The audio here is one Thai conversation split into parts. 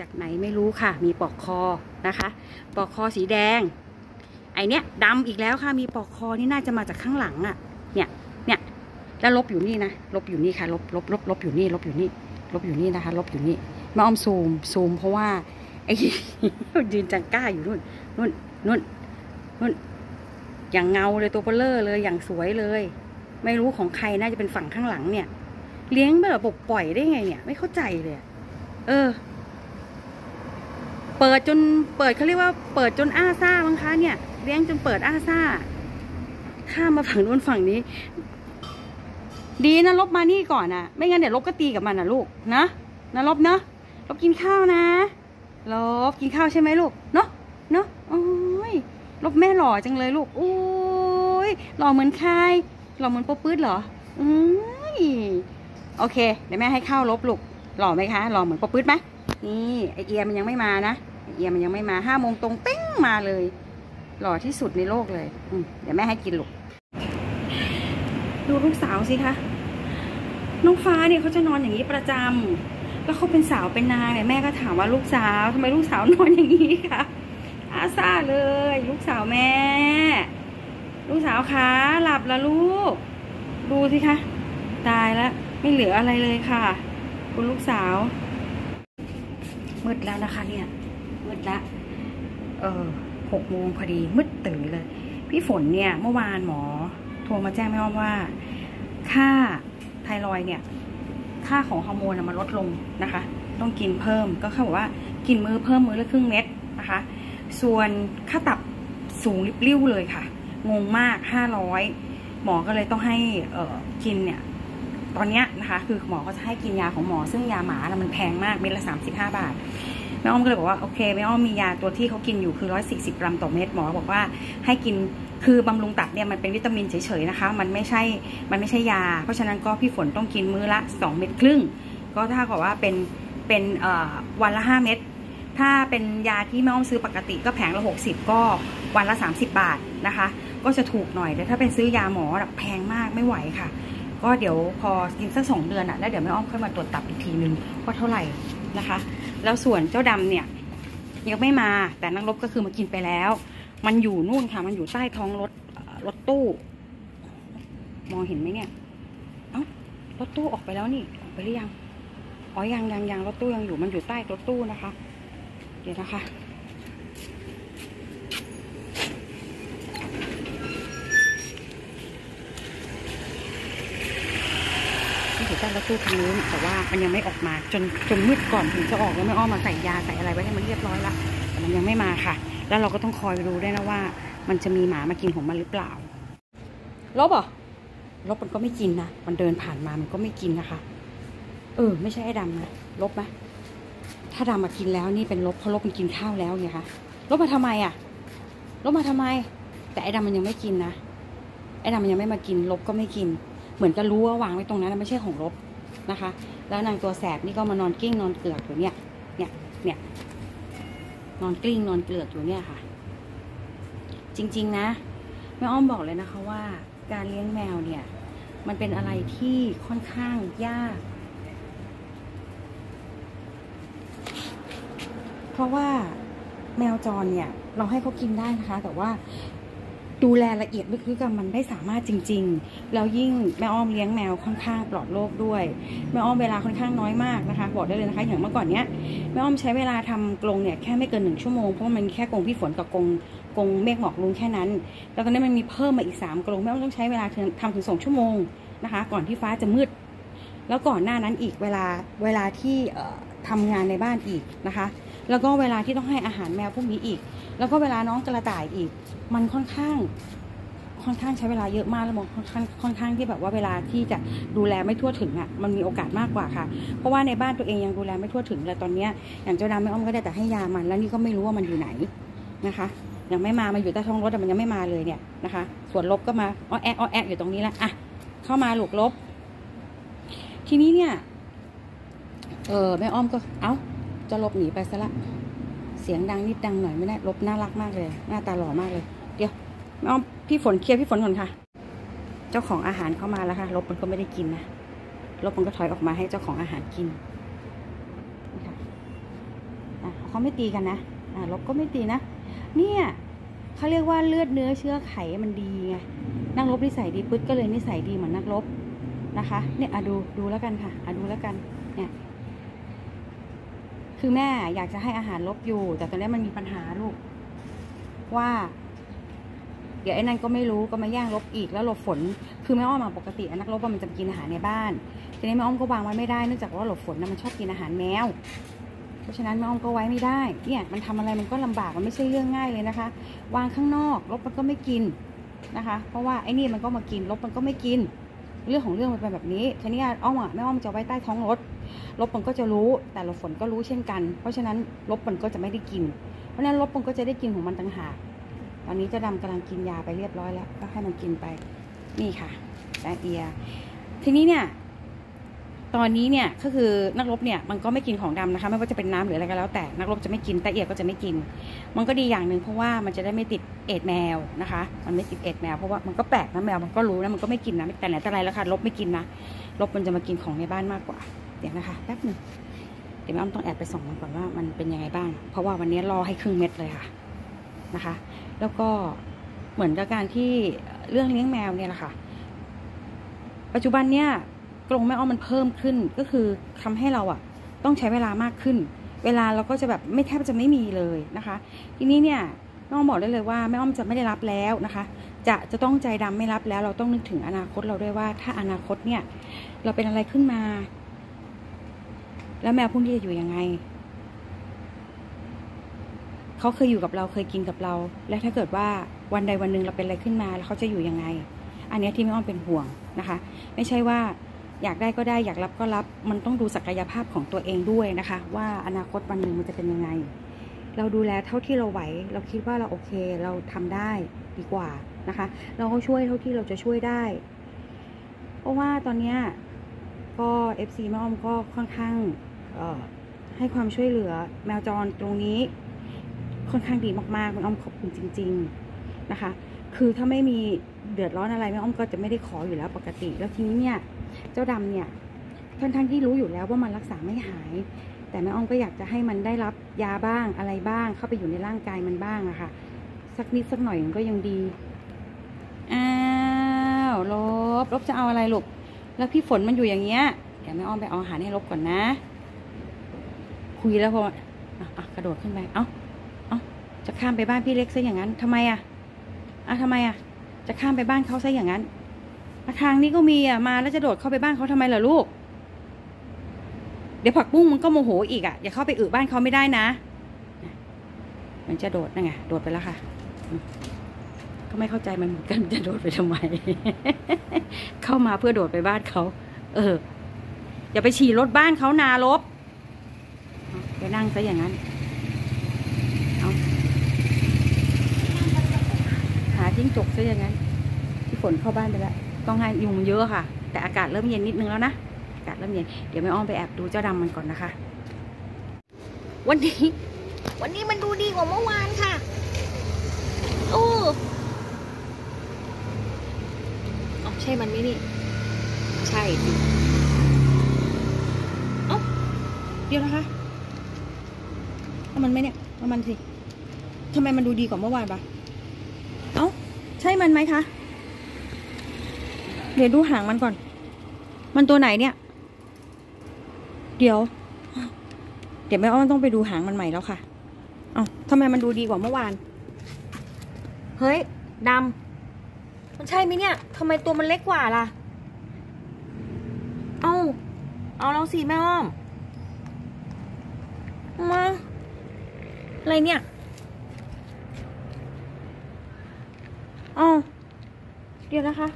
จากไหนไม่รู้ค่ะ มีปลอกคอนะคะปลอกคอสีแดง ไอเนี้ยดำอีกแล้วค่ะ มีปลอกคอนี่น่าจะมาจากข้างหลังอะ่ะ เนี่ย เนี่ย แล้วลบอยู่นี่นะ ลบอยู่นี่ค่ะ ลบ ลบ ลบ ลบอยู่นี่ ลบอยู่นี่ ลบอยู่นี่นะคะ ลบอยู่นี่ มาออมซูม ซูม เพราะว่าไอ้ยืนจังก้าอยู่นู่น นู่น นู่น นู่น อย่างเงาเลยตัวเบลเลอร์เลย อย่างสวยเลย ไม่รู้ของใครน่าจะเป็นฝั่งข้างหลังเนี่ย เลี้ยงแบบปล่อยได้ไงเนี่ย ไม่เข้าใจเลย เออ เปิดจนเปิดเขาเรียกว่าเปิดจนอ้าซ่าบ้างคะเนี่ยเลี้ยงจนเปิดอ้าซ่า ข้ามมาฝั่งโน้นฝั่งนี้ ดีนะลบมานี่ก่อนนะไม่งั้นเดี๋ยวลบก็ตีกับมันนะลูกนะนะลบเนาะลบกินข้าวนะลบกินข้าวใช่ไหมลูกเนาะเนาะโอ้ยลบแม่หล่อจังเลยลูกโอ้ยหล่อเหมือนใครหล่อเหมือนป๊อปื๊ดเหรออืยโอเคเดี๋ยวแม่ให้ข้าวลบลูกหล่อไหมคะหล่อเหมือนป๊อปื๊ดไหมนี่ไอเอียมันยังไม่มานะ เอียมันยังไม่มาห้าโมงตรงเป้งมาเลย หล่อที่สุดในโลกเลยอืเดี๋ยวแม่ให้กินลูกดูลูกสาวสิคะน้องฟ้าเนี่ยเขาจะนอนอย่างนี้ประจำแล้วเขาเป็นสาวเป็นนางเนี่ยแม่ก็ถามว่าลูกสาวทำไมลูกสาวนอนอย่างนี้คะอาซาเลย ลูกสาวแม่ ลูกสาวคะหลับแล้วลูก ดูสิคะตายแล้วไม่เหลืออะไรเลยค่ะ คุณลูกสาวมืดแล้วนะคะเนี่ย มืดละเออหกโมงพอดีมืดตื่นเลย พี่ฝนเนี่ยเมื่อวานหมอโทรมาแจ้งแม่อ้อมว่า ค่าไทรอยเนี่ย ค่าของฮอร์โมนน่ะมันลดลงนะคะ ต้องกินเพิ่มก็เขาบอกว่ากินมื้อเพิ่มมื้อละครึ่งเม็ดนะคะ ส่วนค่าตับสูงริบลิ่วเลยค่ะ งงมาก500หมอก็เลยต้องให้เออกินเนี่ย ตอนเนี้ยนะคะ คือหมอก็จะให้กินยาของหมอซึ่งยาหมานะมันแพงมากเม็ดละ35บาท แม่อ้อมก็เลยบอกว่าโอเคแม่อ้อมมียาตัวที่เขากินอยู่คือ 140 กรัมต่อเม็ดหมอบอกว่าให้กินคือบำรุงตับเนี่ยมันเป็นวิตามินเฉยๆนะคะ มันไม่ใช่มันไม่ใช่ยา เพราะฉะนั้นก็พี่ฝนต้องกินมื้อละ 2 เม็ดครึ่ง ก็ถ้ากับว่าเป็นเป็นเอ่อวันละ 5 เม็ดถ้าเป็นยาที่แม่อ้อมซื้อปกติก็แผงละ 60 ก็วันละ 30 บาทนะคะ ก็จะถูกหน่อยแต่ถ้าเป็นซื้อยาหมอแบบแพงมากไม่ไหวค่ะ ก็เดี๋ยวพอกินสักสองเดือนอะแล้วเดี๋ยวแม่อ้อมค่อยมาตรวจตับอีกทีนึงว่าเท่าไหร่นะคะ แล้วส่วนเจ้าดำเนี่ยยังไม่มาแต่นักรบก็คือมากินไปแล้ว มันอยู่นู่นค่ะ มันอยู่ใต้ท้องรถรถตู้ มองเห็นไหมเนี่ยเอ้ารถตู้ออกไปแล้วนี่ออกไปหรือยังอ๋อยังยังยังรถตู้ยังอยู่มันอยู่ใต้รถตู้นะคะ เดี๋ยวนะคะ ที่อยู่ใต้รถตู้คันนู้นแต่ว่ามันยังไม่ออกมาจนจนมืดก่อนถึงจะออกแล้วไม่อ้อมมาใส่ยาใส่อะไรไว้ให้มันเรียบร้อยละแต่มันยังไม่มาค่ะ แล้วเราก็ต้องคอยดูด้วยนะว่า มันจะมีหมามากินของมันหรือเปล่าลบเหรอลบมันก็ไม่กินนะมันเดินผ่านมามันก็ไม่กินนะคะ เออ ไม่ใช่ไอ้ดำนะลบไหมถ้าดำมากินแล้วนี่เป็นลบเพราะลบมันกินข้าวแล้วไงคะลบมาทำไมอะลบมาทำไม แต่ไอ้ดำมันยังไม่กินนะไอ้ดำมันยังไม่มากินลบก็ไม่กิน เหมือนจะรู้ว่าวางไว้ตรงนั้นไม่ใช่ของลบนะคะ แล้วนางตัวแสบนี่ก็มานอนกิ้งนอนเกลือกอยู่เนี่ย เนี่ย เนี่ย นอนกลิ้งนอนเกลือกอยู่เนี่ยค่ะ จริง ๆ นะแม่อ้อมบอกเลยนะคะว่า การเลี้ยงแมวเนี่ย มันเป็นอะไรที่ค่อนข้างยาก เพราะว่าแมวจรเนี่ย เราให้เขากินได้นะคะ แต่ว่า ดูแลละเอียดลึกๆกับมันได้สามารถจริง ๆ แล้วยิ่งแม่อ้อมเลี้ยงแมวค่อนข้างปลอดโรคด้วย แม่อ้อมเวลาค่อนข้างน้อยมากนะคะ บอกได้เลยนะคะ อย่างเมื่อก่อนเนี้ยแม่อ้อมใช้เวลาทำกรงเนี่ยแค่ไม่เกินหนึ่งชั่วโมงเพราะมันแค่กรงพี่ฝนกับกรงกรงเมฆหมอกลุงแค่นั้น แล้วตอนนี้มันมีเพิ่มมาอีกสามกรงแม่อ้อมต้องใช้เวลาทำถึงสองชั่วโมงนะคะ ก่อนที่ฟ้าจะมืด แล้วก่อนหน้านั้นอีกเวลาเวลาที่เอ่อทำงานในบ้านอีกนะคะ แล้วก็เวลาที่ต้องให้อาหารแมวพวกนี้อีก แล้วก็เวลาน้องกระต่ายอีก มันค่อนข้าง ค่อนข้างใช้เวลาเยอะมากแล้วมันค่อนข้างค่อนข้างที่แบบว่าเวลาที่จะดูแลไม่ทั่วถึงอะมันมีโอกาสมากกว่าค่ะ เพราะว่าในบ้านตัวเองยังดูแลไม่ทั่วถึงเลยตอนเนี้ยอย่างเจ้าดำแม่อ้อมก็ได้แต่ให้ยามัน แล้วนี่ก็ไม่รู้ว่ามันอยู่ไหนนะคะยังไม่มามาอยู่ใต้ท้องรถแต่มันยังไม่มาเลยเนี่ยนะคะ ส่วนลบก็มาอ้อแอะอ้อแอะอยู่ตรงนี้แล้วอะเข้ามาหลุกลบ ทีนี้เนี่ย เออแม่อ้อมก็ เอ้า จะลบหนีไปซะละ เสียงดังนิดดังหน่อยไม่ได้ลบน่ารักมากเลย หน้าตาหล่อมากเลย เดี๋ยวแม่อ้อมพี่ฝนเคลียร์พี่ฝนก่อนค่ะ เจ้าของอาหารเข้ามาแล้วค่ะลบมันก็ไม่ได้กินนะลบมันก็ถอยออกมาให้เจ้าของอาหารกินนี่ค่ะเขาไม่ตีกันนะอ่าลบก็ไม่ตีนะ เนี่ยเขาเรียกว่าเลือดเนื้อเชื้อไขมันดีไงนักรบนิสัยดีปึ๊ดก็เลยนิสัยดีเหมือนนักรบนะคะ เนี่ยอะดูดูแล้วกันค่ะอะดูแล้วกัน เนี่ย คือแม่อยากจะให้อาหารลบอยู่ แต่ตอนนี้มันมีปัญหาลูก ว่า เดี๋ยวไอ้นั่นก็ไม่รู้ก็มาแย่งลบอีกแล้วหลบฝน คือแม่อ้อมมาปกตินักรบว่ามันจะกินอาหารในบ้าน ทีนี้แม่อ้อมก็วางไว้ไม่ได้เนื่องจากว่าหลบฝนนะมันชอบกินอาหารแมวเพราะฉะนั้นแม่อ้อมก็ไว้ไม่ได้ เนี่ย มันทำอะไรมันก็ลำบาก มันไม่ใช่เรื่องง่ายเลยนะคะ วางข้างนอกลบมันก็ไม่กินนะคะ เพราะว่าไอ้นี่มันก็มากินลบมันก็ไม่กิน เรื่องของเรื่องมันเป็นแบบนี้ทีนี้อ้อมอะแม่อ้อมจะไว้ใต้ท้องรถ ลบมันก็จะรู้ แต่ลบฝนก็รู้เช่นกัน เพราะฉะนั้นลบมันก็จะไม่ได้กิน เพราะฉะนั้นลบมันก็จะได้กินของมันต่างหาก ตอนนี้เจ้าดำกำลังกินยาไปเรียบร้อยแล้ว ก็ให้มันกินไป นี่ค่ะแตเอีย ทีนี้เนี่ย ตอนนี้เนี่ยก็คือนักรบเนี่ยมันก็ไม่กินของดำนะคะ ไม่ว่าจะเป็นน้ำหรืออะไรก็แล้ว แต่นักรบจะไม่กินแต่เอียก็จะไม่กิน มันก็ดีอย่างหนึ่งเพราะว่ามันจะได้ไม่ติดเอ็ดแมวนะคะ มันไม่ติดเอ็ดแมวเพราะว่ามันก็แปลกนะแมวมันก็รู้นะมันก็ไม่กินนะแต่ไหนแต่ไรแล้วค่ะลบไม่กินนะลบมันจะมากินของในบ้านมากกว่า เดี๋ยวนะคะแป๊บหนึ่งเดี๋ยวแม่อ้อมต้องแอบไปส่องมันก่อนว่ามันเป็นยังไงบ้าง เพราะว่าวันนี้รอให้ครึ่งเม็ดเลยค่ะนะคะ แล้วก็เหมือนกับการที่เรื่องเลี้ยงแมวเนี่ยแหละค่ะ ปัจจุบันเนี่ยกรงแม่อ้อมมันเพิ่มขึ้นก็คือทำให้เราอะต้องใช้เวลามากขึ้น เวลาเราก็จะแบบไม่แทบจะไม่มีเลยนะคะ ทีนี้เนี่ยแม่อ้อมบอกได้เลยว่าแม่อ้อมจะไม่ได้รับแล้วนะคะ จะจะต้องใจดำไม่รับแล้ว เราต้องนึกถึงอนาคตเราด้วยว่า ถ้าอนาคตเนี่ย เราเป็นอะไรขึ้นมา แล้วแมวพวกนี้จะอยู่ยังไง เขาเคยอยู่กับเราเคยกินกับเรา และถ้าเกิดว่าวันใดวันหนึ่งเราเป็นอะไรขึ้นมา แล้วเขาจะอยู่ยังไง อันนี้ที่แม่อ้อมเป็นห่วงนะคะ ไม่ใช่ว่าอยากได้ก็ได้อยากรับก็รับ มันต้องดูศักยภาพของตัวเองด้วยนะคะ ว่าอนาคตวันหนึ่งมันจะเป็นยังไง เราดูแลเท่าที่เราไหว เราคิดว่าเราโอเค เราทำได้ดีกว่านะคะ เราก็ช่วยเท่าที่เราจะช่วยได้ เพราะว่าตอนเนี้ยก็ FC แม่อ้อมก็ค่อนข้าง ให้ความช่วยเหลือแมวจรตรงนี้ค่อนข้างดีมากๆแม่อ้อมขอบคุณจริง ๆนะคะ คือถ้าไม่มีเดือดร้อนอะไรแม่อ้อมก็จะไม่ได้ขออยู่แล้วปกติ แล้วทีนี้เนี่ยเจ้าดำเนี่ยค่อนข้งที่รู้อยู่แล้วว่ามันรักษาไม่หาย แต่แม่อ้อมก็อยากจะให้มันได้รับยาบ้างอะไรบ้าง เข้าไปอยู่ในร่างกายมันบ้างอะค่ะ สักนิดสักหน่อยมันก็ยังดีอ้าวลบลบจะเอาอะไรลูกแล้วพี่ฝนมันอยู่อย่างเงี้ยเดี๋ยวแม่อ้อมไปเอาอาหารให้ลบก่อนนะ คุยแล้วพออะอะกระโดดขึ้นไป เอ้า เอ้า จะข้ามไปบ้านพี่เล็กซะอย่างนั้นทำไมอะอะทำไมอะ จะข้ามไปบ้านเขาซะอย่างนั้นทางนี้ก็มีอะ มาแล้วจะโดดเข้าไปบ้านเขาทำไมล่ะลูก เดี๋ยวผักบุ้งมันก็โมโหอีกอะ อย่าเข้าไปอึบ้านเขาไม่ได้นะ มันจะโดดนั่นไง โดดไปแล้วค่ะ ก็ไม่เข้าใจมันเหมือนกันจะโดดไปทำไม เข้ามาเพื่อโดดไปบ้านเขา เออ อย่าไปฉี่รถบ้านเขานาลบ ไปนั่งซะอย่างนั้นเอาหาจิ้งจกซะอย่างนั้นพี่ฝนเข้าบ้านไปแล้วต้องให้ยุงเยอะค่ะ แต่อากาศเริ่มเย็นนิดนึงแล้วนะอากาศเริ่มเย็นเดี๋ยวแม่อ้อมไปแอบดูเจ้าดำมันก่อนนะคะ วันนี้ วันนี้มันดูดีกว่าเมื่อวานค่ะโอ้ใช่มันไหมนี่ ใช่สิเอ้าเดี๋ยวนะคะ เอามันไหมเนี่ยเอามันสิทำไมมันดูดีกว่าเมื่อวานปะเอ้า ใช่มันไหมคะ เดี๋ยวดูหางมันก่อน มันตัวไหนเนี่ย เดี๋ยว เดี๋ยวแม่อ้อมต้องไปดูหางมันใหม่แล้วค่ะ เอ้าทำไมมันดูดีกว่าเมื่อวาน เฮ้ยดำมันใช่ไหมเนี่ยทำไมตัวมันเล็กกว่าล่ะ เอาเอาแลองสิแม่อ้อม มา อะไรเนี่ยอ๋อเดี๋ยวนะคะ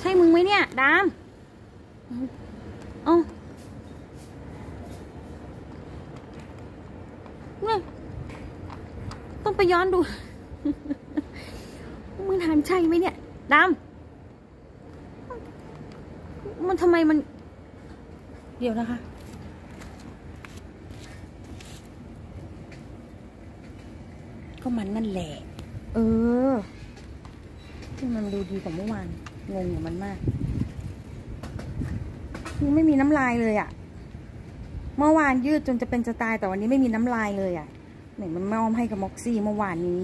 ใช่มึงไหมเนี่ย ดามเอา เนี่ยต้องไปย้อนดู มึงถามใช่ไหมเนี่ยดามมันทำไมมัน เดี๋ยวนะคะ ก็มันนั่นแหละ เออที่มันดูดีกว่าเมื่อวาน งงกับมันมากยังไม่มีน้ำลายเลยอะ่ะ เมื่อวานยืดจนจะเป็นจะตายแต่วันนี้ไม่มีน้ำลายเลยอะ่ะเนี่ยมันไม่อ้อมให้กับม็อกซี่เมื่อวานนี้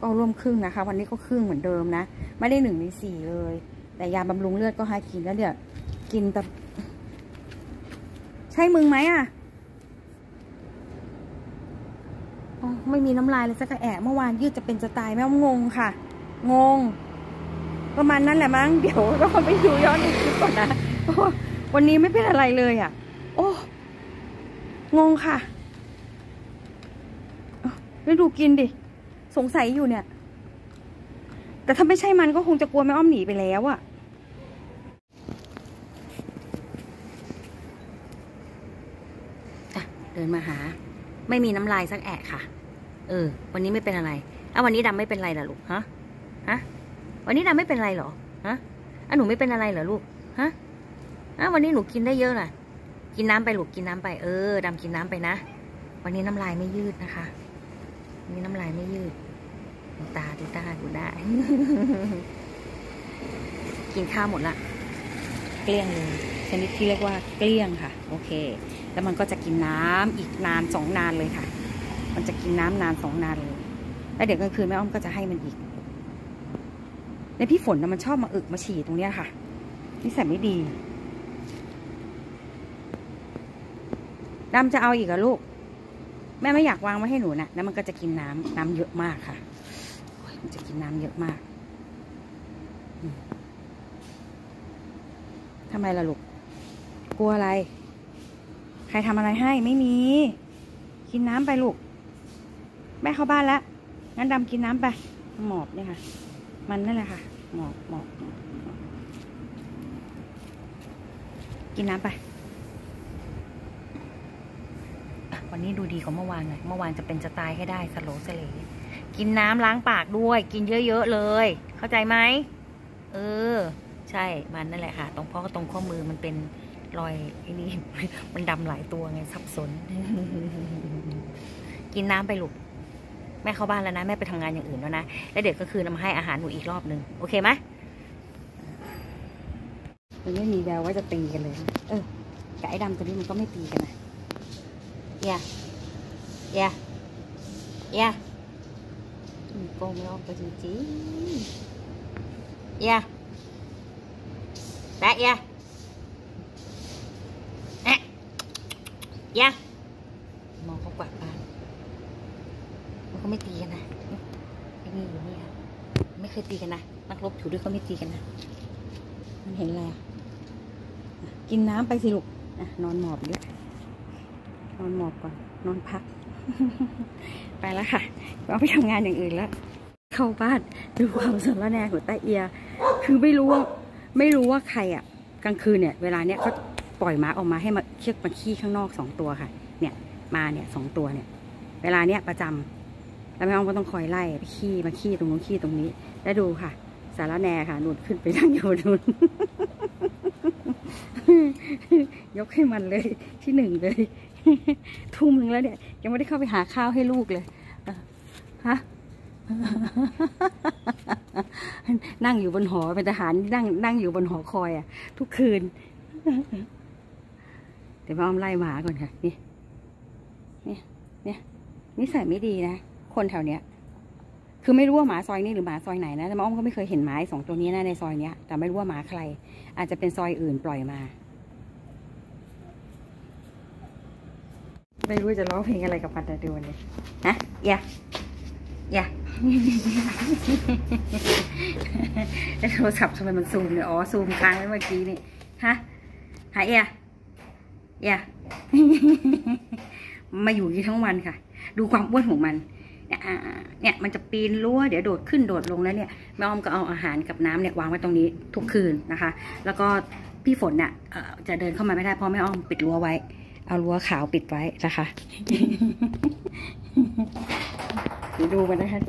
ก็ร่วมครึ่งนะคะ วันนี้ก็ครึ่งเหมือนเดิมนะ ไม่ได้หนึ่งในสี่เลย แต่ยาบำรุงเลือดก็ให้กินแล้วเดี๋ยวกินแต่ใช่มึงไหมอะอ๋อไม่มีน้ำลายเลยสักแอะเมื่อวานยืดจะเป็นจะตายแม่งงค่ะ งง ประมาณนั้นแหละมั้งเดี๋ยวเราไปดูย้อนอีกทีก่อนนะวันนี้ไม่เป็นอะไรเลยอะ โอ้ งงค่ะแล้วดูกินดิ สงสัยอยู่เนี่ย แต่ถ้าไม่ใช่มันก็คงจะกลัวแม่อ้อมหนีไปแล้วอะ่ะเดินมาหา ไม่มีน้ำลายสักแอะค่ะ เออ วันนี้ไม่เป็นอะไรอะวันนี้ดำไม่เป็นไรเหรอลูกฮะฮะวันนี้ดำไม่เป็นไรเหรอฮะอะหนูไม่เป็นอะไรเหรอลูกฮะอะวันนี้หนูกินได้เยอะน่ะ กินน้ำไปลูกกินน้ำไปเออดำกินน้ำไปนะ วันนี้น้ำลายไม่ยืดนะคะวันนี้น้ำลายไม่ยืดตาดูตาดูได้ กินข้าวหมดละเกลี้ยงเลยชนิดที่เรียกว่าเกลี้ยงค่ะ โอเค แล้วมันก็จะกินน้ำอีกนานสองนานเลยค่ะ มันจะกินน้ำนานสองนานเลย แล้วเดี๋ยวกลางคืนแม่อ้อมก็จะให้มันอีกในพี่ฝนนะมันชอบมาอึกมาฉี่ตรงเนี้ยค่ะนิสัยไม่ดี ดำจะเอาอีกเหรอลูก แม่ไม่อยากวางไว้ให้หนูนะแล้วมันก็จะกินน้ำน้ำเยอะมากค่ะมันจะกินน้ำเยอะมากทำไมล่ะลูก กลัวอะไร ใครทำอะไรให้ไม่มี กินน้ำไปลูก แม่เข้าบ้านแล้ว งั้นดำกินน้ำไป หมอบเนี่ยค่ะ มันนั่นแหละค่ะ หมอบหมอบหมอบหมอบกินน้ำไปอะ วันนี้ดูดีกว่าเมื่อวานหน่อยเมื่อวานจะเป็นจะตายให้ได้สโลสเลกินน้ำล้างปากด้วย กินเยอะๆเลย เข้าใจไหมเออ ใช่มันนั่นแหละค่ะ ตรงพราะตรงข้อมือมันเป็นรอยไอ้นี่มันดำหลายตัวไงสับสน กินน้ำไปลูกแม่เข้าบ้านแล้วนะ แม่ไปทำงานอย่างอื่นแล้วนะ แล้วเดี๋ยวก็คืนำมาให้อาหารหนูอีกรอบหนึ่งโอเคไหมมันไม่มีแววว่าจะตีกันเลย เออกับไอ้ดำตัวนี้มันก็ไม่ตีกันนะ เอย่าเอย่าเอย่าอืมโกงไม่ออกไปจริงๆเอย่าแตะเอย่าแอะเอย่ามองเขากวาดบ้านมันก็ไม่ตีกันนะไอ้นี่อยู่นี่ค่ะไม่เคยตีกันนะนักรบอยู่ด้วยก็ไม่ตีกันนะ มันเห็นอะไรอะ กินน้ำไปสิลูกอะนอนหมอบด้วย นอนหมอบก่อน นอนพัก ไปแล้วค่ะเราไปทำงานอย่างอื่นแล้ว เข้าบ้านดูความสารแหนของตาเอีย คือไม่รู้ว่าไม่รู้ว่าใครอะ กลางคืนเนี่ย เวลาเนี้ยเขาปล่อยหมาออกมาให้มาเชือกมาขี้ข้างนอกสองตัวค่ะ เนี่ยมาเนี่ยสองตัวเนี่ย เวลาเนี้ยประจำแล้วแม่อ้อมก็ต้องคอยไล่ไปขี้มาขี้ตรงนู้นขี้ตรงนี้ แล้วดูค่ะ สารแหนค่ะหนุนขึ้นไปนั่งอยู่นู่น ยกให้มันเลยที่หนึ่งเลย ทุ่มหนึ่งแล้วเนี่ย ยังไม่ได้เข้าไปหาข้าวให้ลูกเลยฮะนั่งอยู่บนหอเป็นทหารนั่งนั่งอยู่บนหอคอยอะ ทุกคืน เดี๋ยวแม่อ้อมไล่หมาก่อนค่ะ นี่ เนี่ย เนี่ยนิสัยไม่ดีนะ คนแถวเนี้ย คือไม่รู้ว่าหมาซอยนี้หรือหมาซอยไหนนะแต่แม่อ้อมก็ไม่เคยเห็นหมาไอ้สองตัวนี้นะในซอยเนี้ย แต่ไม่รู้ว่าหมาใคร อาจจะเป็นซอยอื่นปล่อยมา ไม่รู้จะร้องเพลงอะไรกับมันแต่ดูเลยฮะอย่าอย่าแล้วโทรศัพท์ทำไมมันซูมเนี่ยอ๋อซูมค้างไว้เมื่อกี้นี่ฮะหายเอียเอียมาอยู่อย่างนี้ทั้งวันค่ะ ดูความอ้วนของมัน เนี่ยเนี่ยมันจะปีนรั้วเดี๋ยวโดดขึ้นโดดลงแล้วเนี่ยแม่อ้อมก็เอาอาหารกับน้ำเนี่ยวางไว้ตรงนี้ทุกคืนนะคะ แล้วก็พี่ฝนเนี่ยจะเดินเข้ามาไม่ได้เพราะแม่อ้อมปิดรั้วไว้ เอารั้วขาวปิดไว้นะคะเดี๋ยวดูมันนะคะ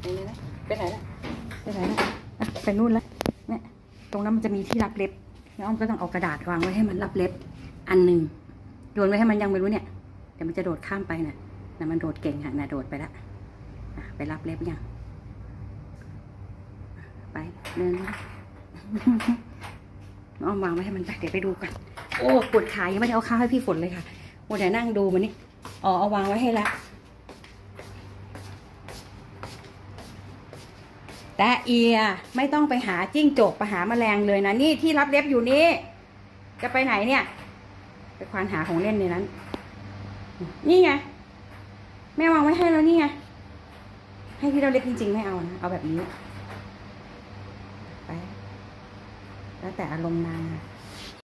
ไปไหนนะไปไหนนะไปไหนล่ะไปนู่นแล้วเนี่ยตรงนั้นมันจะมีที่รับเล็บแม่อ้อมก็ต้องเอากระดาษวางไว้ให้มันรับเล็บ อันหนึ่งโยนไว้ให้มันยังไม่รู้เนี่ยเดี๋ยวมันจะโดดข้ามไปน่ะ น่ะมันโดดเก่งค่ะน่ะโดดไปละอะรับเล็บยังไปเดินเอาวางไว้ให้มันไปเดี๋ยวไปดูกันโอ้ปวดขายังไม่ได้เอาข้าวให้พี่ฝนเลยค่ะโอ้เดี๋ยวนั่งดูมันนี่อ๋อเอาวางไว้ให้ละแต่เอียไม่ต้องไปหาจิ้งจกไปหาแมลงเลยนะนี่ที่รับเล็บอยู่นี่จะไปไหนเนี่ย ไปควานหาของเล่นในนั้น นี่ไง ม่วางไว้ให้แล้วนี่ไง ให้พี่เราเล็กจริงๆ ไม่เอานะ เอาแบบนี้ ไป แล้วแต่อารมณ์นาง